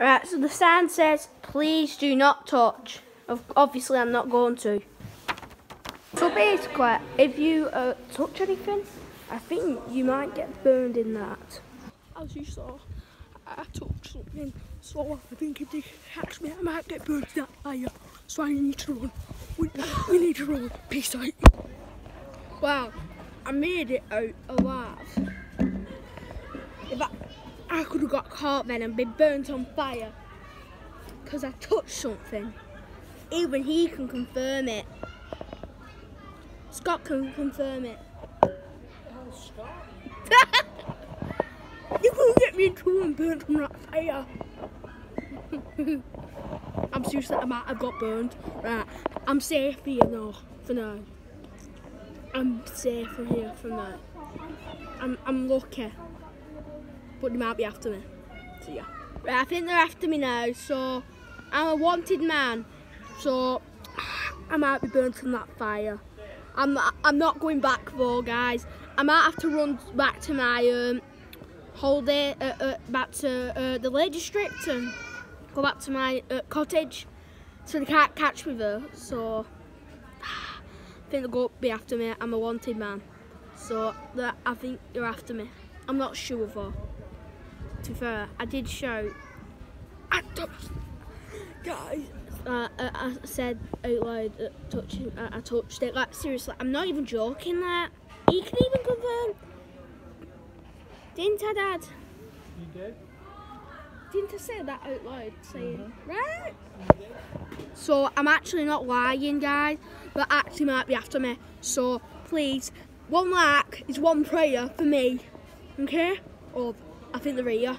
Right, so the sign says, please do not touch. Obviously, I'm not going to. So basically, if you uh, touch anything, I think you might get burned in that. As you saw, I touched something, so I think if they catch me, I might get burned in that fire. So I need to run. We, we need to run. Peace out. Wow, I made it out alive. If I, I have then and be burnt on fire because I touched something. Even he can confirm it. Scott can confirm it. You couldn't get me in and burnt from that fire. I'm seriously, I might have got burned. Right, I'm safe here now, for now. I'm safe for here for now. I'm, I'm lucky. But they might be after me. So yeah. Right, I think they're after me now, so I'm a wanted man. So I might be burnt from that fire. I'm I'm not going back though, guys. I might have to run back to my um, holiday, uh, uh, back to uh, the Lake District and go back to my uh, cottage, so they can't catch me there. So I think they'll go be after me. I'm a wanted man, so I think they're after me. I'm not sure though. To be fair, I did show. I touched, guys. Uh, I, I said out loud, uh, touching. I, I touched it. Like seriously, I'm not even joking. That he can even confirm. Didn't I, Dad? You did? Didn't I say that out loud? Saying right. So I'm actually not lying, guys. But actually might be after me. So please, one like is one prayer for me. Okay? Or I think they're here.